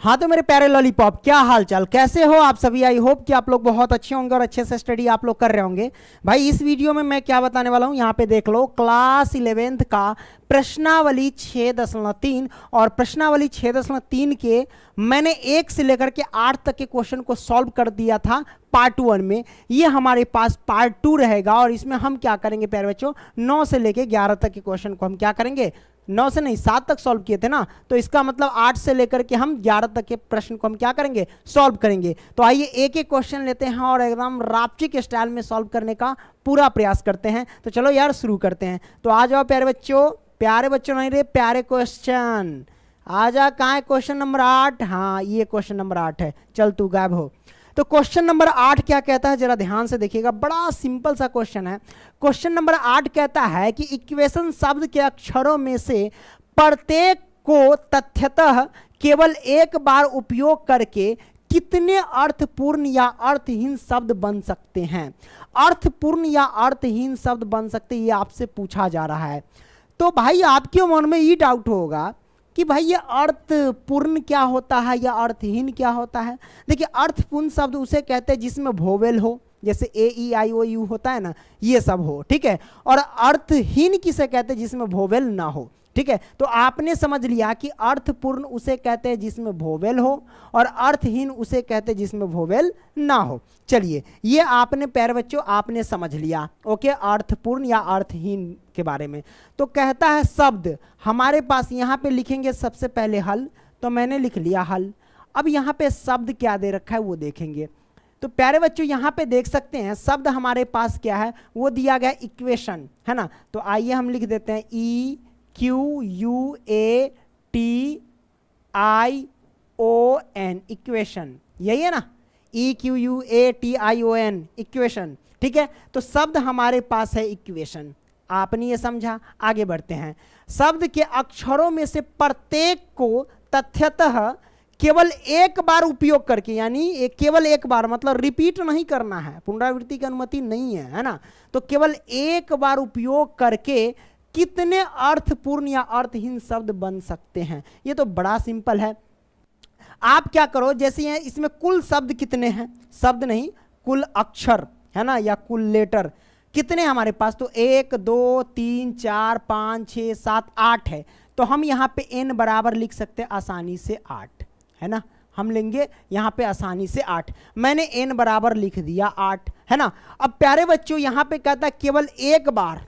हाँ तो मेरे प्यारे लॉलीपॉप क्या हाल चाल कैसे हो आप सभी? आई होप कि आप लोग बहुत अच्छे होंगे और अच्छे से स्टडी आप लोग कर रहे होंगे। भाई, इस वीडियो में मैं क्या बताने वाला हूँ? यहाँ पे देख लो क्लास इलेवेंथ का प्रश्नावली छः दशमलव तीन और प्रश्नावली छः दशमलव तीन के मैंने एक से लेकर के आठ तक के क्वेश्चन को सॉल्व कर दिया था पार्ट वन में। ये हमारे पास पार्ट टू रहेगा और इसमें हम क्या करेंगे, प्यारे बच्चों? नौ से लेकर ग्यारह तक के क्वेश्चन को हम क्या करेंगे? नौ से नहीं, सात तक सॉल्व किए थे ना तो इसका मतलब आठ से लेकर के हम ग्यारह तक के प्रश्न को हम क्या करेंगे? सॉल्व करेंगे। तो आइए एक एक क्वेश्चन लेते हैं और एकदम रापचिक स्टाइल में सॉल्व करने का पूरा प्रयास करते हैं। तो चलो यार, शुरू करते हैं। तो आ जाओ प्यारे बच्चों प्यारे बच्चों नहीं रे, प्यारे क्वेश्चन आ जा, कहाँ है क्वेश्चन नंबर आठ? हाँ ये क्वेश्चन नंबर आठ है। चल तू गायब हो। तो क्वेश्चन नंबर आठ क्या कहता है? जरा ध्यान से देखिएगा। बड़ा सिंपल सा क्वेश्चन है। क्वेश्चन नंबर आठ कहता है कि इक्वेशन शब्द के अक्षरों में से प्रत्येक को तथ्यतः केवल एक बार उपयोग करके कितने अर्थपूर्ण या अर्थहीन शब्द बन सकते हैं? अर्थपूर्ण या अर्थहीन शब्द बन सकते ये आपसे पूछा जा रहा है। तो भाई, आपके मन में ये डाउट होगा कि भाई ये अर्थपूर्ण क्या होता है, या अर्थहीन क्या होता है? देखिए, अर्थपूर्ण शब्द उसे कहते हैं जिसमें भोवेल हो, जैसे ए, ई, आई, ओ, यू होता है ना, ये सब हो, ठीक है? और अर्थहीन किसे कहते हैं जिसमें भोवेल ना हो? ठीक है? तो आपने समझ लिया कि अर्थपूर्ण उसे कहते हैं जिसमें भोवेल हो और अर्थहीन उसे कहते हैं जिसमें भोवेल ना हो। चलिए, ये आपने पैर बच्चों, आपने समझ लिया, ओके? अर्थपूर्ण या अर्थहीन के बारे में। तो कहता है शब्द, हमारे पास यहाँ पे लिखेंगे सबसे पहले हल तो मैंने लिख लिया हल। अब यहाँ पे शब्द क्या दे रखा है वो देखेंगे। तो प्यारे बच्चों, यहाँ पे देख सकते हैं, शब्द हमारे पास क्या है? वो दिया गया इक्वेशन, है ना? तो आइए हम लिख देते हैं E Q U A T I O N equation यही है ना? E Q U A T I O N equation ठीक है? तो शब्द हमारे पास है इक्वेशन आपने ये समझा? आगे बढ़ते हैं. शब्द के अक्षरों में से प्रत्येक को तथ्यतः केवल एक बार उपयोग करके, यानी एक, केवल एक बार मतलब रिपीट नहीं करना है. पुनरावृत्ति की अनुमति नहीं है है ना? तो केवल एक बार उपयोग करके कितने अर्थपूर्ण या अर्थहीन शब्द बन सकते हैं? ये तो बड़ा सिंपल है। आप क्या करो, जैसे ये इसमें कुल शब्द कितने हैं? शब्द नहीं, कुल अक्षर, है ना, या कुल लेटर। कितने हमारे पास? तो एक, दो, तीन, चार, पाँच छ सात, आठ है। तो हम यहाँ पे एन बराबर लिख सकते हैं, आसानी से आठ, है ना? हम लेंगे यहाँ पे आसानी से आठ। मैंने एन बराबर लिख दिया आठ, है ना? अब प्यारे बच्चों, यहाँ पे कहता केवल एक बार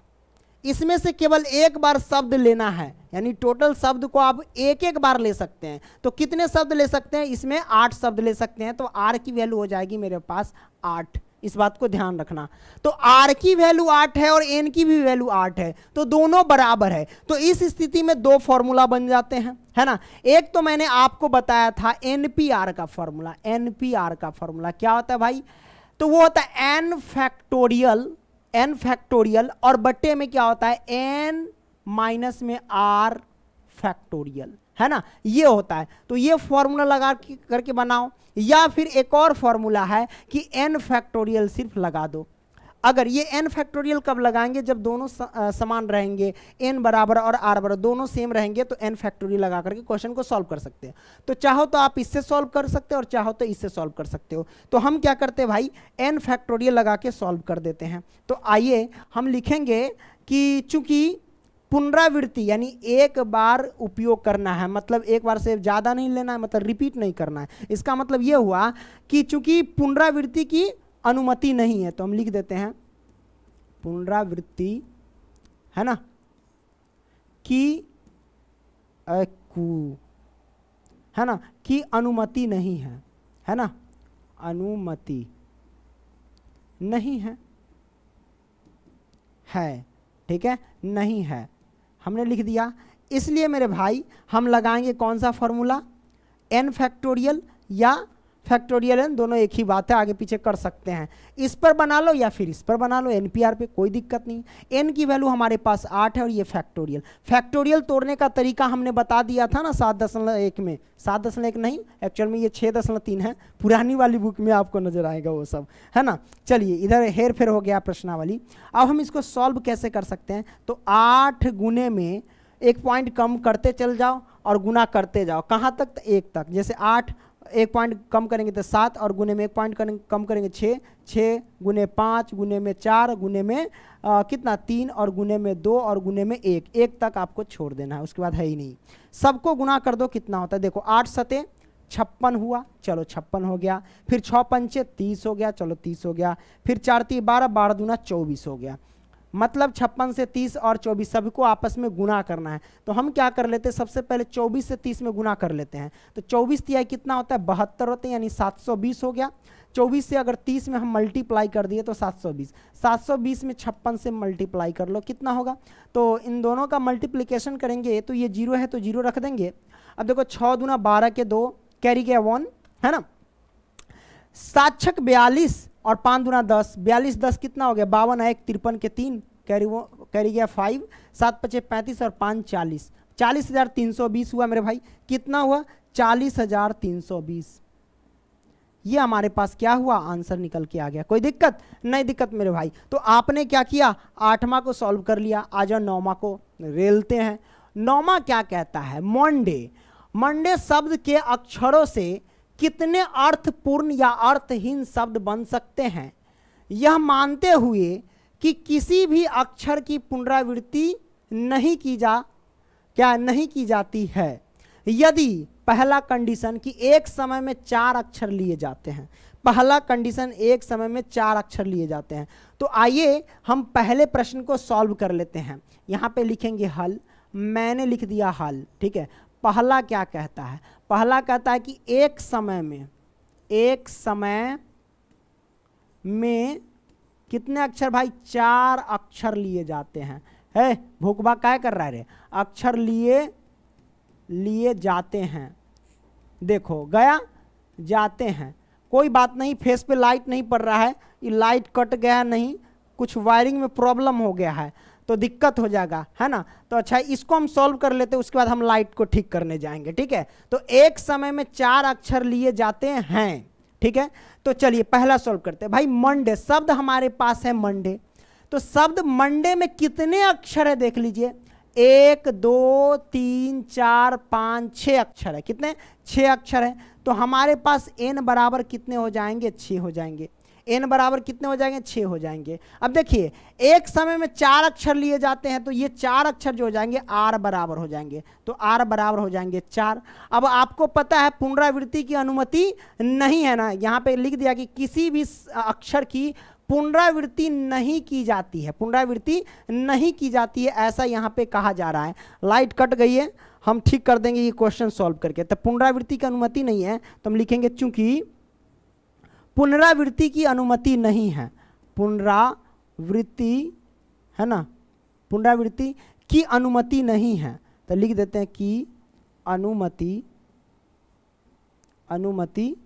इसमें से केवल एक बार शब्द लेना है, यानी टोटल शब्द को आप एक एक बार ले सकते हैं। तो कितने शब्द ले सकते हैं? इसमें आठ शब्द ले सकते हैं। तो आर की वैल्यू हो जाएगी मेरे पास आठ। इस बात को ध्यान रखना। तो आर की वैल्यू आठ है और एन की भी वैल्यू आठ है। तो दोनों बराबर है। तो इस स्थिति में दो फॉर्मूला बन जाते हैं, है ना? एक तो मैंने आपको बताया था एनपीआर का फॉर्मूला एनपीआर का फॉर्मूला क्या होता है भाई? तो वो होता है एन फैक्टोरियल एन फैक्टोरियल और बट्टे में क्या होता है? एन माइनस में आर फैक्टोरियल है ना? ये होता है। तो ये फॉर्मूला लगा करके बनाओ। या फिर एक और फॉर्मूला है कि एन फैक्टोरियल सिर्फ़ लगा दो। अगर ये एन फैक्टोरियल कब लगाएँगे? जब दोनों समान रहेंगे एन बराबर और आर बराबर, दोनों सेम रहेंगे तो एन फैक्टोरियल लगा करके क्वेश्चन को सॉल्व कर सकते हैं। तो चाहो तो आप इससे सॉल्व कर सकते हो और चाहो तो इससे सॉल्व कर सकते हो। तो हम क्या करते हैं भाई? एन फैक्टोरियल लगा के सॉल्व कर देते हैं। तो आइए हम लिखेंगे कि चूँकि पुनरावृत्ति यानी एक बार उपयोग करना है मतलब एक बार से ज़्यादा नहीं लेना है मतलब रिपीट नहीं करना है। इसका मतलब ये हुआ कि चूँकि पुनरावृत्ति की अनुमति नहीं है तो हम लिख देते हैं पुनरावृत्ति, है ना? की है ना? कि अनुमति नहीं है है ना? अनुमति नहीं है है, ठीक है? नहीं है। हमने लिख दिया। इसलिए मेरे भाई, हम लगाएँगे कौन सा फॉर्मूला? एन फैक्टोरियल या फैक्टोरियल एन दोनों एक ही बात है, आगे पीछे कर सकते हैं। इस पर बना लो या फिर इस पर बना लो एनपीआर पे कोई दिक्कत नहीं। एन की वैल्यू हमारे पास आठ है और ये फैक्टोरियल फैक्टोरियल तोड़ने का तरीका हमने बता दिया था ना सात दशमलव एक में। सात दशमलव एक नहीं एक्चुअल में ये छः दशमलव तीन है। पुरानी वाली बुक में आपको नज़र आएगा वो सब, है ना? चलिए, इधर हेर फेर हो गया प्रश्नावली। अब हम इसको सॉल्व कैसे कर सकते हैं? तो आठ गुने में एक पॉइंट कम करते चल जाओ और गुना करते जाओ। कहाँ तक? एक तक। जैसे आठ एक पॉइंट कम करेंगे तो सात और गुने में एक पॉइंट कम करेंगे छः छः गुने पाँच गुने में चार गुने में आ, कितना? तीन और गुने में दो और गुने में एक। एक तक आपको छोड़ देना है उसके बाद है ही नहीं। सबको गुना कर दो कितना होता है? देखो आठ सतह छप्पन हुआ चलो छप्पन हो गया। फिर छः पंचे तीस हो गया चलो तीस हो गया। फिर चार तीन बारह बारह दूना चौबीस हो गया। मतलब छप्पन से तीस और चौबीस, सबको आपस में गुना करना है। तो हम क्या कर लेते हैं? सबसे पहले चौबीस से तीस में गुना कर लेते हैं। तो चौबीस तिहाई कितना होता है? बहत्तर होते हैं, यानी सात सौ बीस हो गया। चौबीस से अगर तीस में हम मल्टीप्लाई कर दिए तो सात सौ बीस। सात सौ बीस में छप्पन से मल्टीप्लाई कर लो, कितना होगा? तो इन दोनों का मल्टीप्लीकेशन करेंगे तो ये ज़ीरो है तो ज़ीरो रख देंगे। अब देखो छः दुना बारह के दो कैरी गया वन है ना? सात छक बयालीस और पाँच दुना दस, बयालीस दस कितना हो गया? बावन, एक, तिरपन के तीन कैरी वो कैरी गया फाइव सात पचे पैंतीस और पाँच चालीस। चालीस हज़ार तीन सौ बीस हुआ मेरे भाई। कितना हुआ? चालीस हज़ार तीन सौ बीस। ये हमारे पास क्या हुआ? आंसर निकल के आ गया। कोई दिक्कत? नहीं दिक्कत मेरे भाई। तो आपने क्या किया? आठवा को सॉल्व कर लिया। आ जाओ नौमा को रेलते हैं। नौमा क्या कहता है? मंडे मंडे शब्द के अक्षरों से कितने अर्थपूर्ण या अर्थहीन शब्द बन सकते हैं। यह मानते हुए कि किसी भी अक्षर की पुनरावृत्ति नहीं की जा, क्या नहीं की जाती है। यदि पहला कंडीशन कि एक समय में चार अक्षर लिए जाते हैं, पहला कंडीशन एक समय में चार अक्षर लिए जाते हैं तो आइए हम पहले प्रश्न को सॉल्व कर लेते हैं। यहाँ पे लिखेंगे हल, मैंने लिख दिया हल, ठीक है? पहला क्या कहता है? पहला कहता है कि एक समय में, एक समय में कितने अक्षर भाई? चार अक्षर लिए जाते हैं। है भूखबा क्या कर रहा है रे? अक्षर लिए लिए जाते हैं। देखो, गया, जाते हैं। कोई बात नहीं, फेस पे लाइट नहीं पड़ रहा है। ये लाइट कट गया नहीं, कुछ वायरिंग में प्रॉब्लम हो गया है। तो दिक्कत हो जाएगा, है ना? तो अच्छा इसको हम सॉल्व कर लेते हैं उसके बाद हम लाइट को ठीक करने जाएँगे, ठीक है? तो एक समय में चार अक्षर लिए जाते हैं, ठीक है? तो चलिए, पहला सॉल्व करते हैं। भाई मंडे शब्द हमारे पास है मंडे तो शब्द मंडे में कितने अक्षर है, देख लीजिए। एक, दो, तीन, चार, पाँच छः अक्षर है। कितने? छः अक्षर है। तो हमारे पास एन बराबर कितने हो जाएँगे? छः हो जाएँगे। एन बराबर कितने हो जाएँगे? छः हो जाएँगे। अब देखिए, एक समय में चार अक्षर लिए जाते हैं तो ये चार अक्षर जो हो जाएँगे आर बराबर हो जाएँगे। तो आर बराबर हो जाएँगे चार। अब आपको पता है, पुनरावृत्ति की अनुमति नहीं है ना? यहाँ पे लिख दिया कि किसी भी अक्षर की पुनरावृत्ति नहीं की जाती है। पुनरावृत्ति नहीं की जाती है, ऐसा यहाँ पे कहा जा रहा है। लाइट कट गई है, हम ठीक कर देंगे ये क्वेश्चन सॉल्व करके। तो पुनरावृत्ति की अनुमति नहीं है तो हम लिखेंगे चूँकि पुनरावृत्ति की अनुमति नहीं है। पुनरावृत्ति, है ना? पुनरावृत्ति की अनुमति नहीं है। तो लिख देते हैं कि अनुमति अनुमति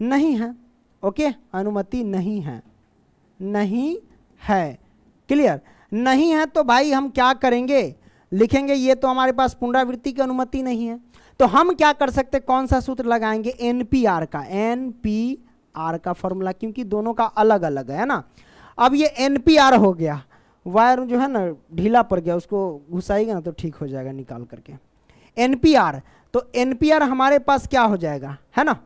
नहीं है। ओके? अनुमति नहीं है। नहीं है। क्लियर? नहीं है तो भाई हम क्या करेंगे? लिखेंगे ये तो हमारे पास पुनरावृत्ति की अनुमति नहीं है। तो हम क्या कर सकते? कौन सा सूत्र लगाएँगे? एनपीआर का। एनपी आर का फॉर्मूला क्योंकि दोनों का अलग अलग है ना? अब ये एन हो गया। वायर जो है ना, ढीला पड़ गया, उसको घुसाएगा ना तो ठीक हो जाएगा निकाल करके। एन तो एन हमारे पास क्या हो जाएगा, है ना?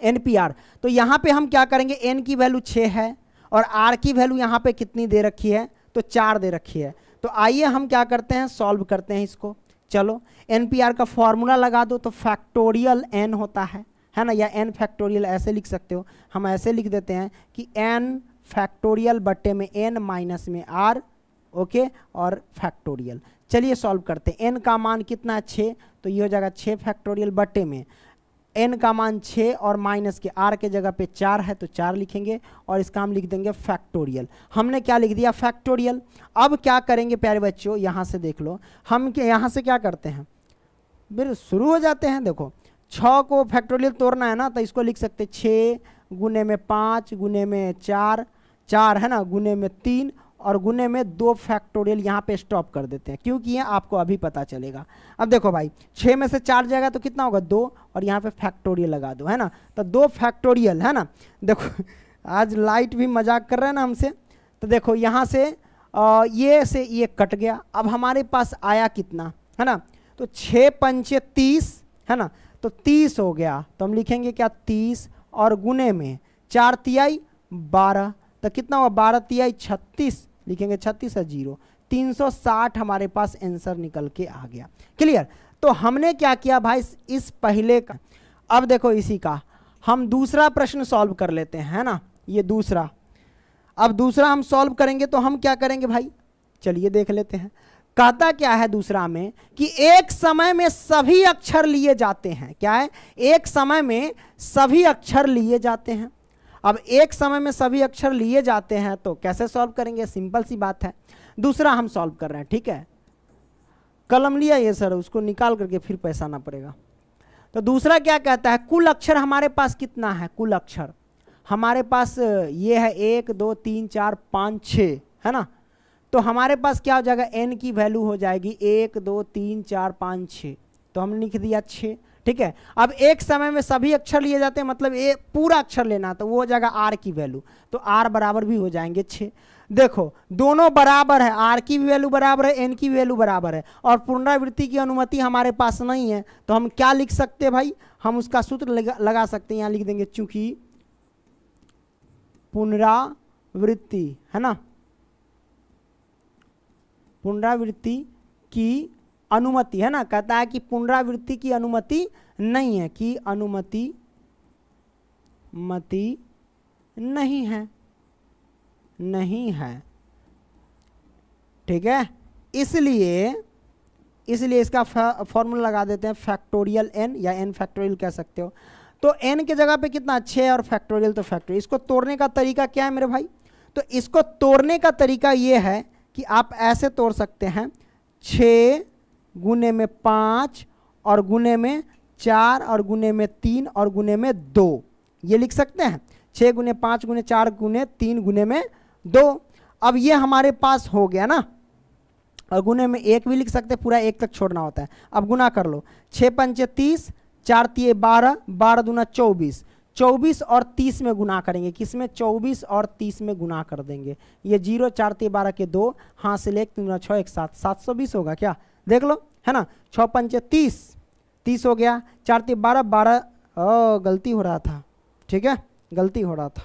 एनपीआर तो यहाँ पे हम क्या करेंगे एन की वैल्यू छः है और आर की वैल्यू यहाँ पे कितनी दे रखी है तो चार दे रखी है। तो आइए हम क्या करते हैं सॉल्व करते हैं इसको। चलो एन का फॉर्मूला लगा दो तो फैक्टोरियल एन होता है। है ना? या एन फैक्टोरियल ऐसे लिख सकते हो। हम ऐसे लिख देते हैं कि एन फैक्टोरियल बट्टे में एन माइनस में आर ओके और फैक्टोरियल चलिए सॉल्व करते हैं। एन का मान कितना? है छः। तो ये हो जाएगा छः फैक्टोरियल बट्टे में। एन का मान छः और माइनस के आर के जगह पे चार है तो चार लिखेंगे और इसका हम लिख देंगे फैक्टोरियल हमने क्या लिख दिया? फैक्टोरियल अब क्या करेंगे प्यारे बच्चों? यहाँ से देख लो। हम यहाँ से क्या करते हैं? फिर शुरू हो जाते हैं। देखो छ को फैक्टोरियल तोड़ना है ना तो इसको लिख सकते छः गुने में पाँच गुने में चार चार है ना गुने में तीन और गुने में दो फैक्टोरियल यहाँ पे स्टॉप कर देते हैं क्योंकि ये आपको अभी पता चलेगा। अब देखो भाई छः में से चार जाएगा तो कितना होगा? दो और यहाँ पे फैक्टोरियल लगा दो है ना? तो दो फैक्टोरियल है ना? देखो आज लाइट भी मज़ाक कर रहे हैं ना हमसे? तो देखो यहाँ से आ, ये से ये कट गया। अब हमारे पास आया कितना? है ना? तो छः पंचे तीस है ना? तो तीस हो गया। तो हम लिखेंगे क्या? तीस और गुने में चार तिहाई बारह। तो कितना हुआ? बारह तिहाई छत्तीस। लिखेंगे छत्तीस है ज़ीरो। तीन सौ साठ हमारे पास आंसर निकल के आ गया। क्लियर? तो हमने क्या किया भाई? इस पहले का, अब देखो इसी का। हम दूसरा प्रश्न सॉल्व कर लेते हैं, है ना? ये दूसरा। अब दूसरा हम सॉल्व करेंगे तो हम क्या करेंगे भाई? चलिए देख लेते हैं। कहता क्या है दूसरा में कि एक समय में सभी अक्षर लिए जाते हैं। क्या है? एक समय में सभी अक्षर लिए जाते हैं। अब एक समय में सभी अक्षर लिए जाते हैं तो कैसे सॉल्व करेंगे? सिंपल सी बात है। दूसरा हम सॉल्व कर रहे हैं, ठीक है? कलम लिया ये सर उसको निकाल करके फिर पैसा ना पड़ेगा। तो दूसरा क्या कहता है? कुल अक्षर हमारे पास कितना है? कुल अक्षर। हमारे पास ये है एक, दो, तीन, चार, पाँच, छ, है ना? तो हमारे पास क्या हो जाएगा? एन की वैल्यू हो जाएगी एक दो तीन चार पाँच छ तो हमने लिख दिया छ ठीक है? अब एक समय में सभी अक्षर लिए जाते हैं मतलब ये पूरा अक्षर लेना तो वो हो जाएगा आर की वैल्यू तो आर बराबर भी हो जाएँगे छः देखो दोनों बराबर है। आर की भी वैल्यू बराबर है एन की वैल्यू बराबर है। और पुनरावृत्ति की अनुमति हमारे पास नहीं है। तो हम क्या लिख सकते हैं भाई? हम उसका सूत्र लगा, लगा सकते हैं। यहाँ लिख देंगे चूँकि पुनरावृत्ति है ना? पुनरावृत्ति की अनुमति, है ना? कहता है कि पुनरावृत्ति की अनुमति नहीं है, कि अनुमति मति नहीं है। नहीं है। ठीक है? इसलिए इसलिए इसका फॉर्मूला लगा देते हैं फैक्टोरियल एन या एन फैक्टोरियल कह सकते हो। तो एन के जगह पे कितना? छः और फैक्टोरियल तो फैक्टोरियल इसको तोड़ने का तरीका क्या है मेरे भाई? तो इसको तोड़ने का तरीका ये है कि आप ऐसे तोड़ सकते हैं छ गुने में पाँच और गुने में चार और गुने में तीन और गुने में दो। ये लिख सकते हैं? छः गुने पाँच गुने चार गुने तीन गुने में दो। अब ये हमारे पास हो गया ना। और गुने में एक भी लिख सकते हैं, पूरा एक तक छोड़ना होता है। अब गुना कर लो। छः पंचे तीस, चार तीय बारह बारह दूना चौबीस। चौबीस और तीस में गुना करेंगे। किसमें चौबीस और तीस में गुना कर देंगे। ये ज़ीरो, चार तीय बारह के दो हाँ से एक, तीन, छः, एक, सात सात सौ बीस होगा क्या? देख लो, है ना? छः, पंचे तीस। तीस हो गया, चार तीय बारह बारह गलती हो रहा था, ठीक है? गलती हो रहा था।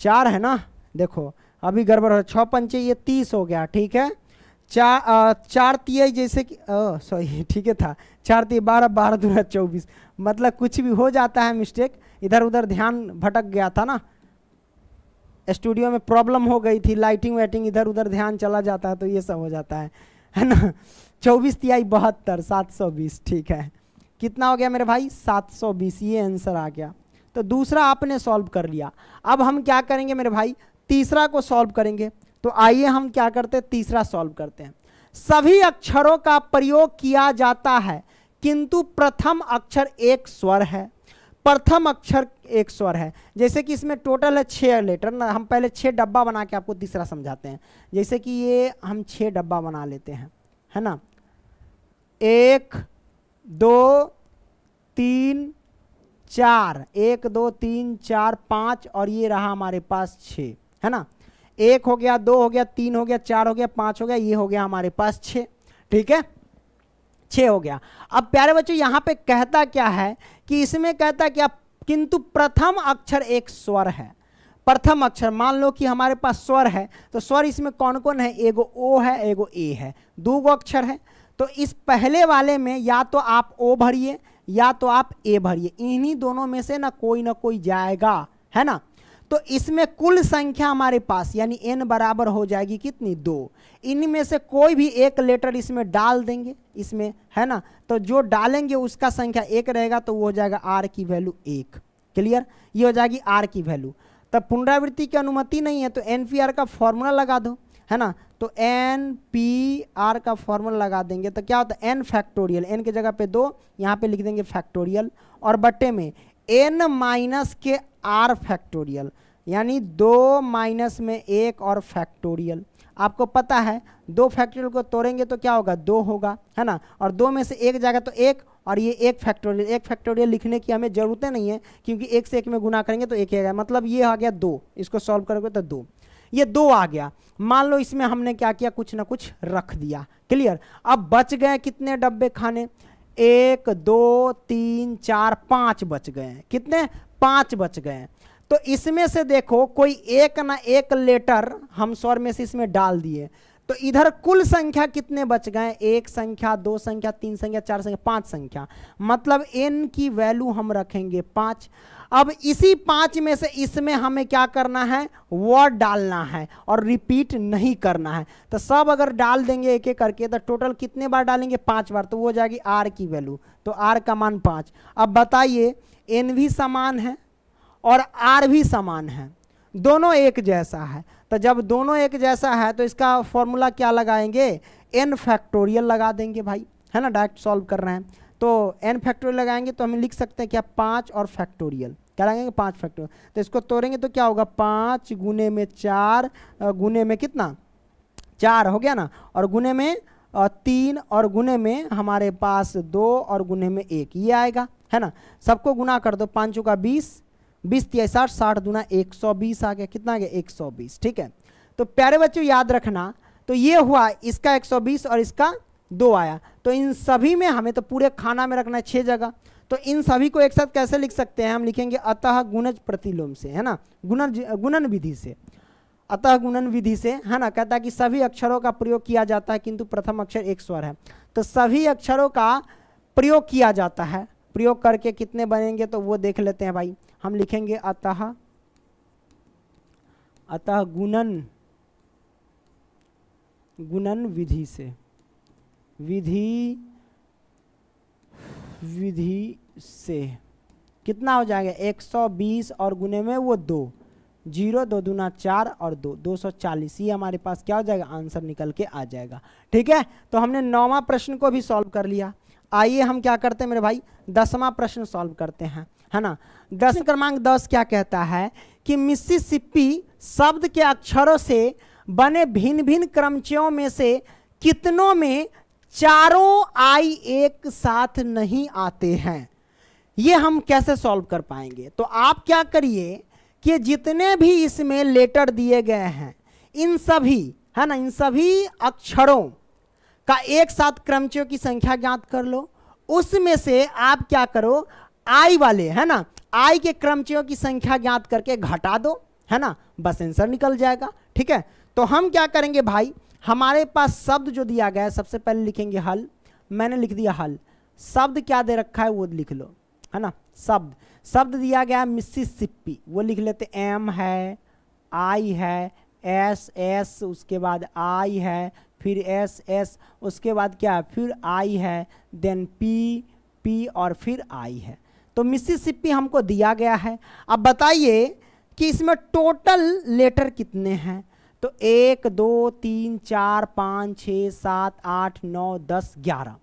चार है ना? देखो, अभी गड़बड़ हो छः, पंचे ये तीस हो गया, ठीक है? चार चार तिया जैसे कि सॉरी ठीक है था। चार तीय बारह बारह दो चौबीस। मतलब कुछ भी हो जाता है मिस्टेक इधर उधर ध्यान भटक गया था ना। स्टूडियो में प्रॉब्लम हो गई थी लाइटिंग वाइटिंग इधर उधर ध्यान चला जाता है तो ये सब हो जाता है। है ना? चौबीस तिहाई, बहत्तर, सात सौ बीस, ठीक है। कितना हो गया मेरे भाई? सात सौ बीस, ये आंसर आ गया। तो दूसरा आपने सॉल्व कर लिया। अब हम क्या करेंगे मेरे भाई? तीसरा को सॉल्व करेंगे। तो आइए हम क्या करते हैं? तीसरा सॉल्व करते हैं। सभी अक्षरों का प्रयोग किया जाता है, किंतु प्रथम अक्षर एक स्वर है। प्रथम अक्षर एक स्वर है। जैसे कि इसमें टोटल है छः लेटर ना, हम पहले छः डब्बा बना के आपको तीसरा समझाते हैं। जैसे कि ये हम छः डब्बा बना लेते हैं, है ना? एक, दो, तीन, चार। एक, दो, तीन, चार, पाँच और ये रहा हमारे पास छ है ना? एक हो गया, दो हो गया, तीन हो गया, चार हो गया, पाँच हो गया, ये हो गया हमारे पास छ ठीक है? छ हो गया। अब प्यारे बच्चों, यहाँ पे कहता क्या है कि इसमें कहता क्या, किंतु प्रथम अक्षर एक स्वर है। प्रथम अक्षर, मान लो कि हमारे पास स्वर है तो स्वर इसमें कौन कौन है? एगो ओ है, एगो ए है। दो गो अक्षर है। तो इस पहले वाले में या तो आप ओ भरिए, या तो आप ए भरिए। इन्हीं दोनों में से ना कोई ना कोई जाएगा, है ना? तो इसमें कुल संख्या हमारे पास, यानी एन बराबर हो जाएगी कितनी? दो। इनमें से कोई भी एक लेटर इसमें डाल देंगे। इसमें, है ना? तो जो डालेंगे उसका संख्या एक रहेगा तो वो हो जाएगा आर की वैल्यू एक। क्लियर ये हो जाएगी आर की वैल्यू तब पुनरावृत्ति की अनुमति नहीं है तो एन का फॉर्मूला लगा दो, है ना? तो एन पी आर का फॉर्मूला लगा देंगे तो क्या होता है? एन फैक्टोरियल एन के जगह पे दो, यहाँ पे लिख देंगे फैक्टोरियल और बट्टे में एन माइनस के आर फैक्टोरियल यानी दो माइनस में एक और फैक्टोरियल आपको पता है, दो फैक्टोरियल को तोड़ेंगे तो क्या होगा? दो होगा, है ना? और दो में से एक जाएगा तो एक, और ये एक फैक्टोरियल एक फैक्टोरियल लिखने की हमें ज़रूरत नहीं है, क्योंकि एक से एक में गुना करेंगे तो एक ही आएगा मतलब ये आ गया दो। इसको सॉल्व करोगे तो दो। ये दो आ गया। मान लो इसमें हमने क्या किया? कुछ ना कुछ रख दिया। क्लियर अब बच गए कितने डब्बे खाने? एक, दो, तीन, चार, पाँच बच गए हैं। कितने? पाँच बच गए हैं। तो इसमें से देखो, कोई एक ना एक लेटर हम स्वर में से इसमें डाल दिए। तो इधर कुल संख्या कितने बच गए? एक संख्या, दो संख्या, तीन संख्या, चार संख्या, पाँच संख्या। मतलब एन की वैल्यू हम रखेंगे पाँच। अब इसी पाँच में से इसमें हमें क्या करना है? वर्ड डालना है और रिपीट नहीं करना है। तो सब अगर डाल देंगे एक एक करके तो टोटल कितने बार डालेंगे? पाँच बार। तो वो हो जाएगी आर की वैल्यू तो आर का मान पाँच। अब बताइए एन भी समान है और आर भी समान है। दोनों एक जैसा है। तो जब दोनों एक जैसा है तो इसका फॉर्मूला क्या लगाएँगे? एन फैक्टोरियल लगा देंगे भाई। है ना? डायरेक्ट सॉल्व कर रहे हैं। तो एन फैक्टोरियल लगाएँगे तो हम लिख सकते हैं क्या? पाँच और फैक्टोरियल क्या लगाएँगे? पाँच फैक्टोरियल तो इसको तोड़ेंगे तो क्या होगा? पाँच गुने में चार गुने में कितना? चार, हो गया ना? और गुने में तीन और गुने में हमारे पास दो और गुने में एक। ये आएगा। है ना? सबको गुना कर दो। पाँचों का बीस बीस तिया साठ साठ दुना एक सौ बीस आ गया। कितना आ गया? एक सौ बीस। ठीक है? तो प्यारे बच्चों, याद रखना तो ये हुआ, इसका एक सौ बीस और इसका दो आया। तो इन सभी में हमें तो पूरे खाना में रखना है छः जगह। तो इन सभी को एक साथ कैसे लिख सकते हैं? हम लिखेंगे, अतः गुणज प्रतिलोम से, है ना? गुणन गुणन विधि से। अतः गुणन विधि से, है ना? कहता है कि सभी अक्षरों का प्रयोग किया जाता है, किंतु प्रथम अक्षर एक स्वर है। तो सभी अक्षरों का प्रयोग किया जाता है। प्रयोग करके कितने बनेंगे? तो वो देख लेते हैं भाई। हम लिखेंगे अतः अतः गुणन गुणन विधि से, विधि विधि से। कितना हो जाएगा? 120 और गुने में वो दो। ज़ीरो, दो दूना चार और दो दो सौ चालीस। ये हमारे पास क्या हो जाएगा? आंसर निकल के आ जाएगा। ठीक है? तो हमने नौवा प्रश्न को भी सॉल्व कर लिया। आइए हम क्या करते हैं मेरे भाई? दसवां प्रश्न सॉल्व करते हैं। है ना? प्रश्न क्रमांक दस क्या कहता है कि मिसिसिपी शब्द के अक्षरों से बने भिन्न भिन्न क्रमचयों में से कितनों में चारों आई एक साथ नहीं आते हैं? ये हम कैसे सॉल्व कर पाएँगे? तो आप क्या करिए कि जितने भी इसमें लेटर दिए गए हैं, इन सभी, है ना, इन सभी अक्षरों का एक साथ क्रमचयों की संख्या ज्ञात कर लो। उसमें से आप क्या करो आई वाले, है ना? आई के क्रमचयों की संख्या ज्ञात करके घटा दो, है ना? बस आंसर निकल जाएगा, ठीक है? तो हम क्या करेंगे भाई? हमारे पास शब्द जो दिया गया है, सबसे पहले लिखेंगे हल। मैंने लिख दिया हल। शब्द क्या दे रखा है, वो लिख लो, है ना? शब्द। शब्द दिया गया है मिसिसिपी वो लिख लेते एम है आई है एस एस उसके बाद आई है, फिर एस एस उसके बाद क्या है? फिर आई है देन पी पी और फिर आई है। तो मिसिसिपी हमको दिया गया है। अब बताइए कि इसमें टोटल लेटर कितने हैं? तो एक, दो, तीन, चार, पाँच, छ, सात, आठ, नौ, दस, ग्यारह।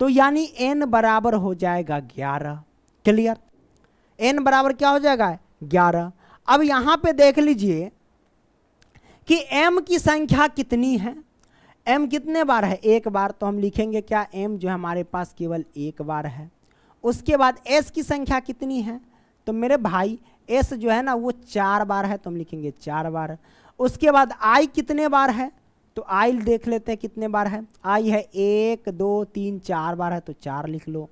तो यानी एन बराबर हो जाएगा ग्यारह। क्लियर? एन बराबर क्या हो जाएगा? ग्यारह। अब यहाँ पे देख लीजिए कि एम की संख्या कितनी है। एम कितने बार है? एक बार तो हम लिखेंगे क्या? एम जो हमारे पास केवल एक बार है। उसके बाद एस की संख्या कितनी है? तो मेरे भाई एस जो है ना, वो चार बार है तो हम लिखेंगे चार बार। उसके बाद आई कितने बार है? तो आई देख लेते हैं कितने बार है। आई है एक, दो, तीन, चार बार है तो चार लिख लो।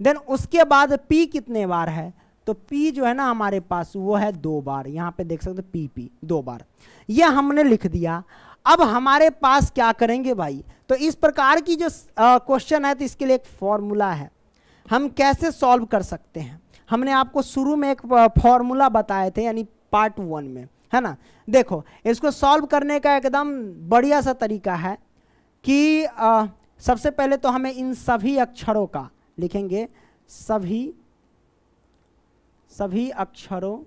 देन उसके बाद पी कितने बार है? तो पी जो है ना, हमारे पास वो है दो बार। यहाँ पे देख सकते पी पी दो बार। ये हमने लिख दिया। अब हमारे पास क्या करेंगे भाई? तो इस प्रकार की जो क्वेश्चन है तो इसके लिए एक फॉर्मूला है। हम कैसे सॉल्व कर सकते हैं? हमने आपको शुरू में एक फॉर्मूला बताए थे यानी पार्ट वन में है ना? देखो इसको सॉल्व करने का एकदम बढ़िया सा तरीका है कि आ, सबसे पहले तो हमें इन सभी अक्षरों का लिखेंगे सभी सभी अक्षरों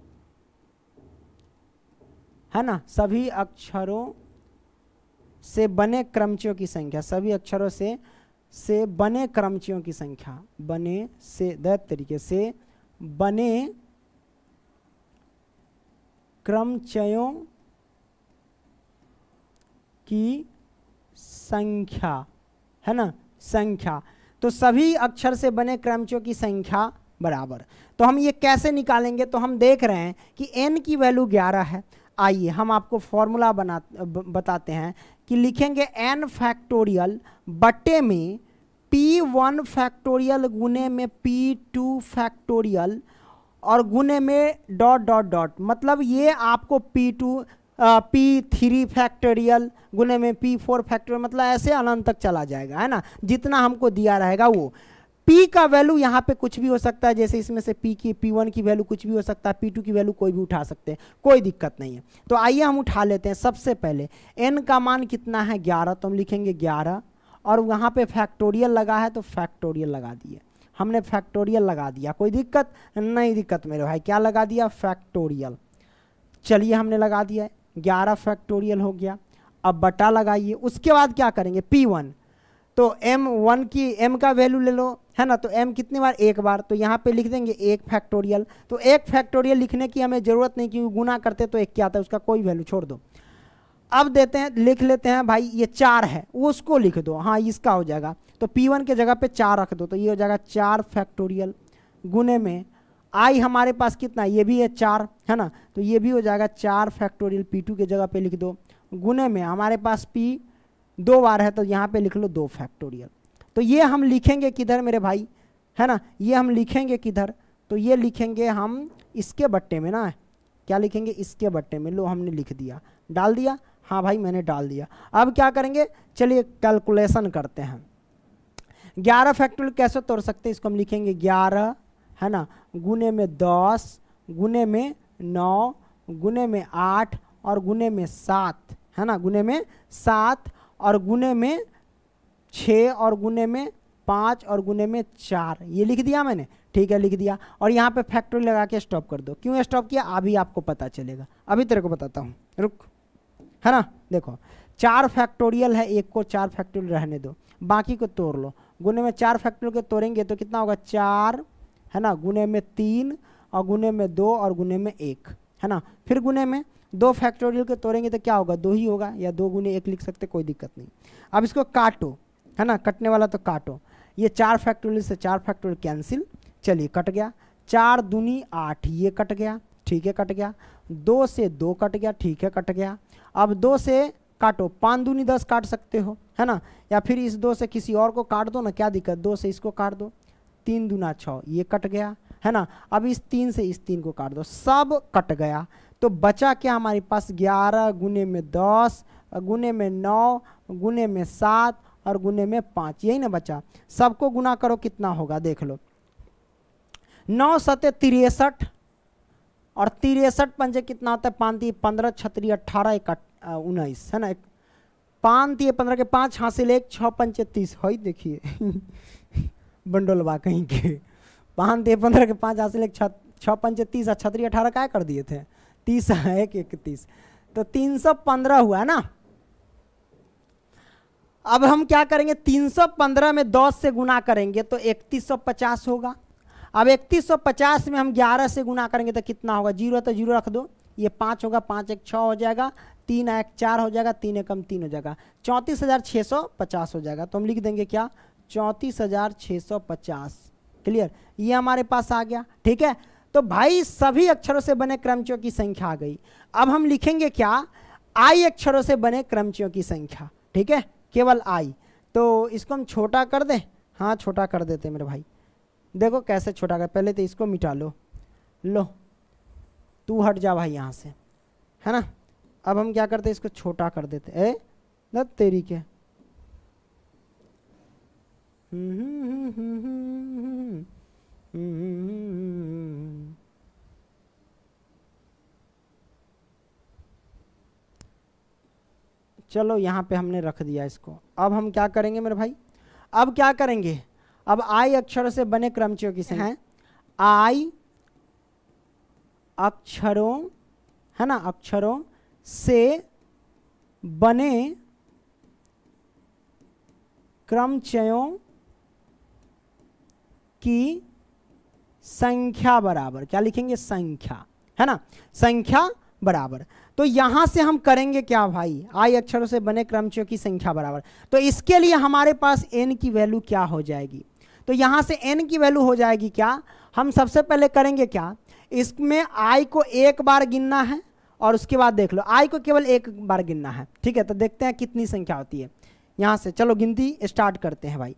है ना? सभी अक्षरों से बने क्रमचियों की संख्या सभी अक्षरों से से बने क्रमचियों की संख्या, बने से दैत तरीके से बने क्रमचयों की संख्या, है ना? संख्या। तो सभी अक्षर से बने क्रमचयों की संख्या बराबर। तो हम ये कैसे निकालेंगे? तो हम देख रहे हैं कि n की वैल्यू 11 है। आइए, हम आपको फॉर्मूला बना बताते हैं कि लिखेंगे एन फैक्टोरियल बट्टे में पी वन फैक्टोरियल गुने में पी टू फैक्टोरियल और गुने में डॉट डॉट डॉट मतलब ये आपको P two P three factorial गुने में पी फोर फैक्टोरियल मतलब ऐसे अनंत तक चला जाएगा, है ना? जितना हमको दिया रहेगा वो। P का वैल्यू यहाँ पे कुछ भी हो सकता है, जैसे इसमें से P की P1 की वैल्यू कुछ भी हो सकता है P2 की वैल्यू कोई भी उठा सकते हैं, कोई दिक्कत नहीं है। तो आइए हम उठा लेते हैं सबसे पहले, n का मान कितना है? 11 तो हम लिखेंगे 11 और वहाँ पे फैक्टोरियल लगा है तो फैक्टोरियल लगा दिए। हमने फैक्टोरियल लगा दिया, कोई दिक्कत? नहीं दिक्कत मेरे भाई, क्या लगा दिया? फैक्टोरियल चलिए हमने लगा दिया ग्यारह फैक्टोरियल हो गया, अब बटा लगाइए, उसके बाद क्या करेंगे? पी वन तो एम वन की एम का वैल्यू ले लो, है ना? तो एम कितनी बार? एक बार। तो यहाँ पे लिख देंगे एक फैक्टोरियल तो एक फैक्टोरियल लिखने की हमें ज़रूरत नहीं, क्योंकि गुना करते तो एक क्या आता है, उसका कोई वैल्यू छोड़ दो। अब देते हैं, लिख लेते हैं, भाई, ये चार है, उसको लिख दो। हाँ इसका हो जाएगा। तो पी वन के जगह पे चार रख दो तो ये हो जाएगा चार फैक्टोरियल गुने में। आई हमारे पास कितना ये भी है चार, है ना? तो ये भी हो जाएगा चार फैक्टोरियल पी टू के जगह पे लिख दो। गुने में हमारे पास पी दो बार है तो यहाँ पे लिख लो दो फैक्टोरियल तो ये हम लिखेंगे किधर मेरे भाई? है ना? ये हम लिखेंगे किधर? तो ये लिखेंगे हम इसके बट्टे में ना? क्या लिखेंगे? इसके बट्टे में। लो, हमने लिख दिया। डाल दिया? हाँ भाई, मैंने डाल दिया। अब क्या करेंगे? चलिए कैलकुलेशन करते हैं। ग्यारह फैक्टोरियल कैसे तोड़ सकते हैं? इसको हम लिखेंगे ग्यारह, है ना? गुने में दस, गुने में नौ, गुने में आठ और गुने में सात, है ना? गुने में सात और गुने में छः और गुने में पाँच और गुने में चार। ये लिख दिया मैंने, ठीक है, लिख दिया। और यहाँ पे फैक्टरी लगा के स्टॉप कर दो। क्यों स्टॉप किया? अभी आपको पता चलेगा। अभी तेरे को बताता हूँ। रुक। है ना? देखो, चार फैक्टोरियल है, एक को चार फैक्टोरियल रहने दो। बाकी को तोड़ लो। गुने में चार फैक्टोरियल के तोड़ेंगे तो कितना होगा? चार, है ना? गुने में तीन और गुने में दो और गुने में एक। है ना? फिर गुने में दो फैक्टोरियल के तोड़ेंगे तो क्या होगा? दो ही होगा या दो गुने एक लिख सकते, कोई दिक्कत नहीं। अब इसको काटो, है ना? कटने वाला तो काटो। ये चार फैक्टोरियल से चार फैक्टोरियल कैंसिल चलिए कट गया। चार दूनी आठ, ये कट गया, ठीक है, कट गया। दो से दो कट गया, ठीक है, कट गया। अब दो से काटो, पाँच दूनी दस काट सकते हो, है ना? या फिर इस दो से किसी और को काट दो ना, क्या दिक्कत? दो से इसको काट दो। तीन दूना छः, ये कट गया। है ना? अब इस तीन से इस तीन को काट दो। सब कट गया। तो बचा क्या हमारे पास? ग्यारह गुने में दस, गुने में नौ, गुने में सात और गुने में पाँच। यही ना बचा। सबको गुना करो, कितना होगा? देख लो। नौ सत्य तिरसठ और तिरसठ पंजे कितना होता है? पाँच पंद्रह, छत्री अट्ठारह एक उन्नीस। है ना? पाँच तीन, पंद्रह के पाँच, हासिल एक छः पंचे तीस। हो देखिए। बंडोलवा कहीं के। पाँच दे पंद्रह के पाँच हासिल एक छः पंचे तीस और छत्री अठारह क्या कर दिए थे? तीस एक इकतीस तो तीन सौ पंद्रह हुआ ना? अब हम क्या करेंगे? 315 में 10 से गुना करेंगे तो 3150 होगा। अब 3150 में हम 11 से गुना करेंगे तो कितना होगा? ज़ीरो तो ज़ीरो रख दो। ये पाँच होगा, पाँच एक छः हो जाएगा। तीन एक चार हो जाएगा, तीन एकम तीन हो जाएगा। चौंतीस हज़ार छः सौ पचास हो जाएगा। तो हम लिख देंगे क्या? चौंतीस हज़ार छः सौ पचास। क्लियर ये हमारे पास आ गया, ठीक है? तो भाई, सभी अक्षरों से बने क्रमचियों की संख्या आ गई। अब हम लिखेंगे क्या? आई अक्षरों से बने क्रमचियों की संख्या, ठीक है? केवल आई तो इसको हम छोटा कर दें? हाँ छोटा कर देते मेरे भाई। देखो कैसे छोटा कर, पहले तो इसको मिटा लो। लो। तू हट जा भाई यहाँ से, है ना? अब हम क्या करते इसको छोटा कर देते ए तेरी के चलो यहाँ पे हमने रख दिया इसको। अब हम क्या करेंगे मेरे भाई? अब क्या करेंगे? अब आई अक्षरों से बने क्रमचियों की संख्या। आई अक्षरों है ना अक्षरों से बने क्रमचयों की संख्या बराबर। क्या लिखेंगे? संख्या। है ना? संख्या बराबर। तो यहाँ से हम करेंगे क्या भाई? आई अक्षरों से बने क्रमचियों की संख्या बराबर। तो इसके लिए हमारे पास एन की वैल्यू क्या हो जाएगी? तो यहाँ से एन की वैल्यू हो जाएगी क्या? हम सबसे पहले करेंगे क्या? इसमें आई को एक बार गिनना है और उसके बाद देख लो। आई को केवल एक बार गिनना है। ठीक है? तो देखते हैं कितनी संख्या होती है। यहाँ से। चलो, गिनती स्टार्ट करते हैं भाई।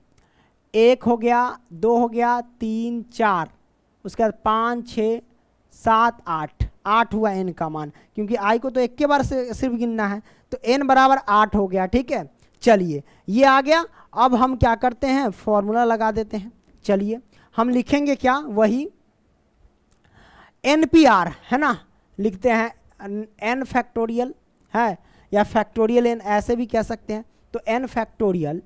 एक हो गया, दो हो गया, तीन, चार। उसके बाद पाँच, छः, सात, आठ। आठ हुआ एन का मान, क्योंकि आई को तो एक के बार से सिर्फ़ गिनना है तो एन बराबर आठ हो गया, ठीक है? चलिए, ये आ गया। अब हम क्या करते हैं? फॉर्मूला लगा देते हैं। चलिए, हम लिखेंगे क्या? वही एन पी आर है ना? लिखते हैं एन फैक्टोरियल है? या फैक्टोरियल एन ऐसे भी कह सकते हैं। तो एन फैक्टोरियल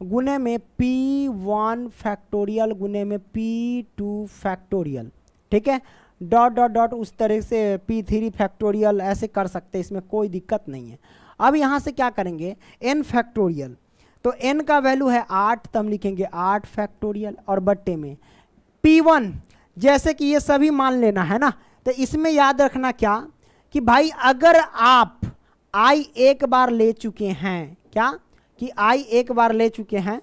गुने में पी वन फैक्टोरियल गुने में पी टू फैक्टोरियल ठीक है? डॉट डॉट डॉट उस तरह से पी थ्री फैक्टोरियल ऐसे कर सकते हैं, इसमें कोई दिक्कत नहीं है। अब यहाँ से क्या करेंगे? एन फैक्टोरियल तो एन का वैल्यू है आठ तो हम लिखेंगे आठ फैक्टोरियल और बट्टे में पी वन जैसे कि ये सभी मान लेना, है ना? तो इसमें याद रखना क्या? कि भाई अगर आप आई एक बार ले चुके हैं, क्या? कि आई एक बार ले चुके हैं,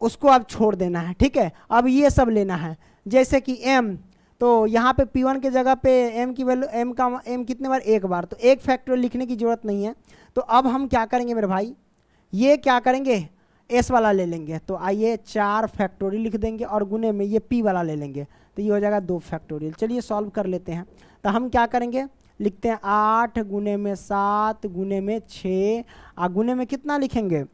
उसको अब छोड़ देना है, ठीक है? अब ये सब लेना है। जैसे कि एम तो यहाँ पे P1 के जगह पे m की वैल्यू m का, m कितने बार? एक बार। तो एक फैक्टोरियल लिखने की ज़रूरत नहीं है। तो अब हम क्या करेंगे मेरे भाई? ये क्या करेंगे? S वाला ले लेंगे। तो आइए चार फैक्टोरियल लिख देंगे और गुने में ये p वाला ले लेंगे। तो ये हो जाएगा दो फैक्टोरियल चलिए सॉल्व कर लेते हैं। तो हम क्या करेंगे? लिखते हैं आठ गुने में सात गुने में छः। और गुने में कितना लिखेंगे?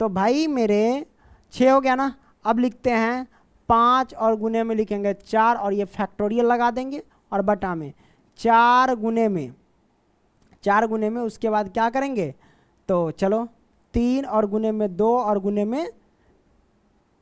तो भाई मेरे छः हो गया ना? अब लिखते हैं पाँच और गुने में लिखेंगे चार और ये फैक्टोरियल लगा देंगे और बटा में। चार गुने में, चार गुने में उसके बाद क्या करेंगे? तो चलो, तीन और गुने में दो और गुने में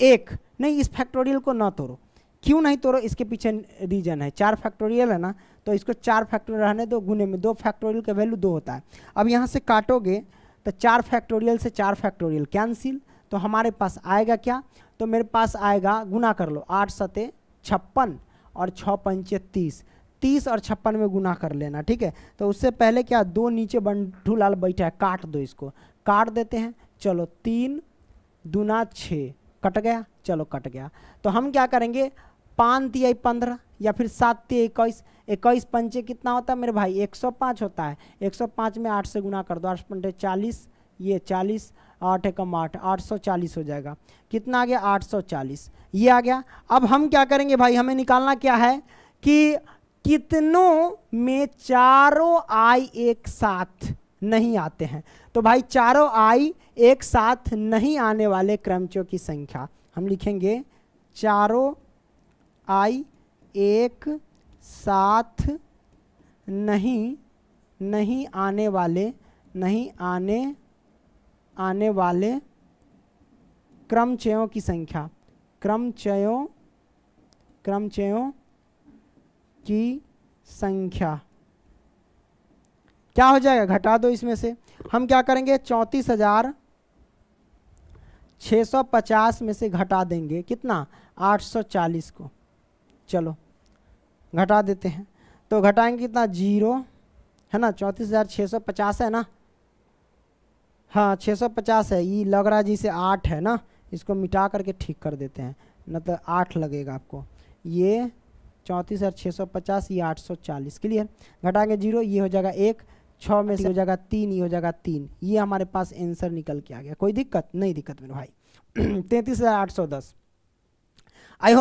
एक। नहीं, इस फैक्टोरियल को ना तोड़ो। क्यों नहीं तोड़ो? इसके पीछे रीजन है। चार फैक्टोरियल है ना तो इसको चार फैक्टोरियल रहने दो, गुने में दो फैक्टोरियल का वैल्यू दो होता है। अब यहाँ से काटोगे तो चार फैक्टोरियल से चार फैक्टोरियल कैंसिल तो हमारे पास आएगा क्या? तो मेरे पास आएगा, गुना कर लो, आठ सते छप्पन और छः पंचे तीस। तीस और छप्पन में गुना कर लेना, ठीक है? तो उससे पहले क्या, दो नीचे बंठू लाल बैठा है, काट दो इसको। काट देते हैं, चलो तीन दूना छः, कट गया? चलो कट गया। तो हम क्या करेंगे? पाँच तिया पंद्रह, या फिर सात तिया इक्कीस। इक्कीस पंचे कितना होता है मेरे भाई? एक सौ पाँच होता है। एक सौ पाँच में आठ से गुना कर दो। आठ पंटे चालीस, ये चालीस, आठ एकम आठ आठ सौ चालीस हो जाएगा। कितना आ गया? आठ सौ चालीस। ये आ गया। अब हम क्या करेंगे भाई? हमें निकालना क्या है कि कितनों में चारों आई एक साथ नहीं आते हैं? तो भाई, चारों आई एक साथ नहीं आने वाले क्रमचों की संख्या। हम लिखेंगे चारों आई, एक साथ नहीं नहीं आने वाले, नहीं आने आने वाले क्रमचयों की संख्या। क्रमचयों क्रमचयों की संख्या। क्या हो जाएगा? घटा दो इसमें से। हम क्या करेंगे? चौंतीस हज़ार छः सौ पचास में से घटा देंगे। कितना? आठ सौ चालीस को। चलो, घटा देते हैं। तो घटाएँगे कितना? ज़ीरो, है ना? चौंतीस हज़ार छः सौ पचास है ना? हाँ 650 है। ये लग रहा जी से आठ है ना? इसको मिटा करके ठीक कर देते हैं। न तो आठ लगेगा आपको। ये चौंतीस हज़ार छः सौ पचास, ये आठ सौ चालीस। क्लियर? घटाएँगे ज़ीरो, ये हो जाएगा एक। छः में से हो जाएगा तीन, ये हो जाएगा तीन। ये हमारे पास आंसर निकल के आ गया। कोई दिक्कत? नहीं दिक्कत मेरे भाई। तैंतीस हज़ार आठ सौ दस। I hope